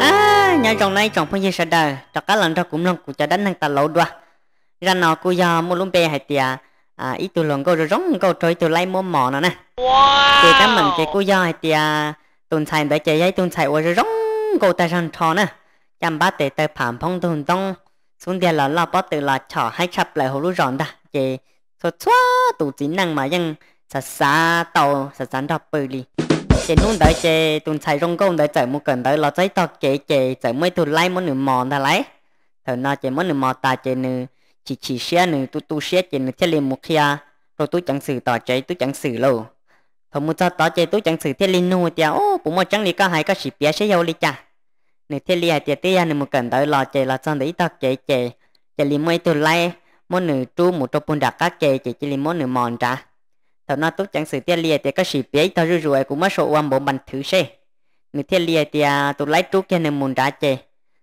à nhà trong này trong phong gì sẽ đời. Cho các lần đó cũng lòng của cho đánh năng ta lâu đua ra nó cô giờ mua luôn bè hay tiệt à ít tu lòng cô rồi rong cô trời tu lấy mua mỏ nó nè. Thì các mình cái cô giờ hay tiệt tuần sai để chơi ấy tuần sai rồi rong cô ta rằng thò nè. Chăm bát để tới phàm phong tuần tông. Xuống địa là lo bắt từ là chỏ hay chập lại hồ lú ròn ta. Chị số xóa tụ chính năng mà ยัง sa sa tàu sa sản đọc bự đi chế nung đợi chế tuần xài rong công đợi chạy một cần đợi lo chạy tọt chế chế chạy mấy tuần lấy muốn nửa mòn thà lấy. Thở nó chế muốn nửa mòn ta chế nửa chỉ chỉ xe nửa tu tu xe chế nửa thiết liền một kia rồi à. tôi chẳng xử tỏ chế tôi chẳng xử lâu thôi một cho tỏ chế tôi chẳng xử thiết liền nu tiệt ô bố mà chẳng đi có hai có chỉ bé sẽ yêu đi cha nửa thiết liền tiệt tiệt nửa một cần đợi lo chế lo xong đấy tọt chế chế chế liền mấy tuần lấy muốn nửa tru một trâu bún đặc các chế chế chế liền muốn nửa mòn trả thằng nó tốt chẳng sự tiền liệt thì có sự biết tao rủ rồi cũng mất số quan bộ bằng thứ xe người tiền liệt thì tụi lấy trúc cho nên muốn trả chê.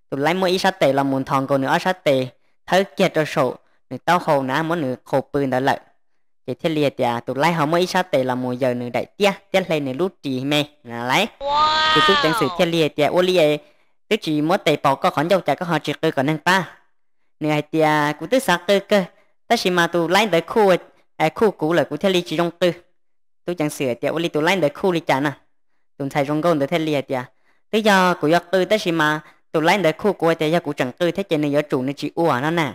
Tụi lấy mỗi ít sát tệ là muốn thằng còn nữa, sát tệ. Thứ kia cho số người tao hồ nã muốn nửa khổ bự đã lợi. Chỉ tiền liệt thì tụi lấy họ mỗi ít sát tệ là một giờ nửa đại tia tia lên nửa lút trì mê. Là lấy. Thì tốt chẳng sự tiền liệt thì ô liệt tức chỉ mỗi tệ bỏ có khoản dâu trả có họ chỉ cơ còn năng ta nửa thì cũng tức sát cơ cơ. Ta chỉ mà tụi lấy tới khu ai khu cũ là cũ thế li chỉ trong tư. Tôi chẳng sửa tiệt li tôi lấy được khu li chán à tôi thấy trong gôn được thế li tiệt bây giờ cũ giặc tư tới xí mà tôi lấy được khu cũ tiệt giờ cũ chẳng tư, thế trên này giờ chủ này chỉ uổng nó nè.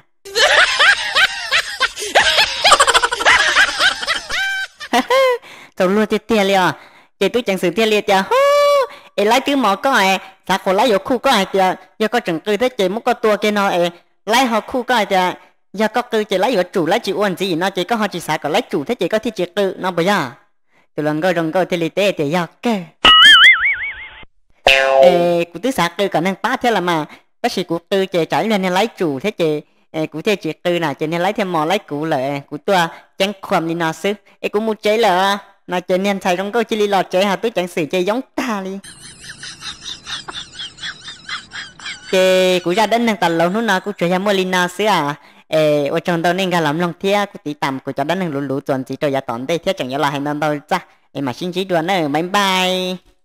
Tôi luôn tiệt tiệt liền chị tôi chẳng sửa tiệt liền tiệt ê lấy tiếng mỏ có à. ai sao cô lấy ở khu có ai tiệt giờ có chẳng tư thế chị muốn có tua kia nó ê lấy họ khu có à, ai tiệt giờ có cứ chỉ lấy ở chủ, lấy chị uẩn gì nó, chỉ có họ chỉ xài có lấy chủ thế chỉ có thi chỉ tự nó bây giờ. Từ lần gọi đồng gọi thì lì tê, thì giờ, kê. Ê cụ tứ xài cứ cả năng phá thế là mà. Bác sĩ cụ tư chỉ trái lên lấy chủ thế chị ê cụ thế chỉ tư là chỉ nên lấy thêm mò, lấy cụ lại cụ tua chẳng khoằm đi nó xứ. Ê cụ muốn chế là nó chỉ nên xài trong câu chỉ lì lọt chế hà tôi chẳng xử chơi giống ta đi chị cụ ra đến năng tần lâu nữa nó cụ chơi mua lina xứ à ê ở trong đó nên cả lắm lòng thia của tí tạm của cho đã năng lũ lũ tuần chỉ cho gia tòn đây thiết chẳng nhớ là hành động đâu cha em mà xin chỉ đùa nữa, bye bye.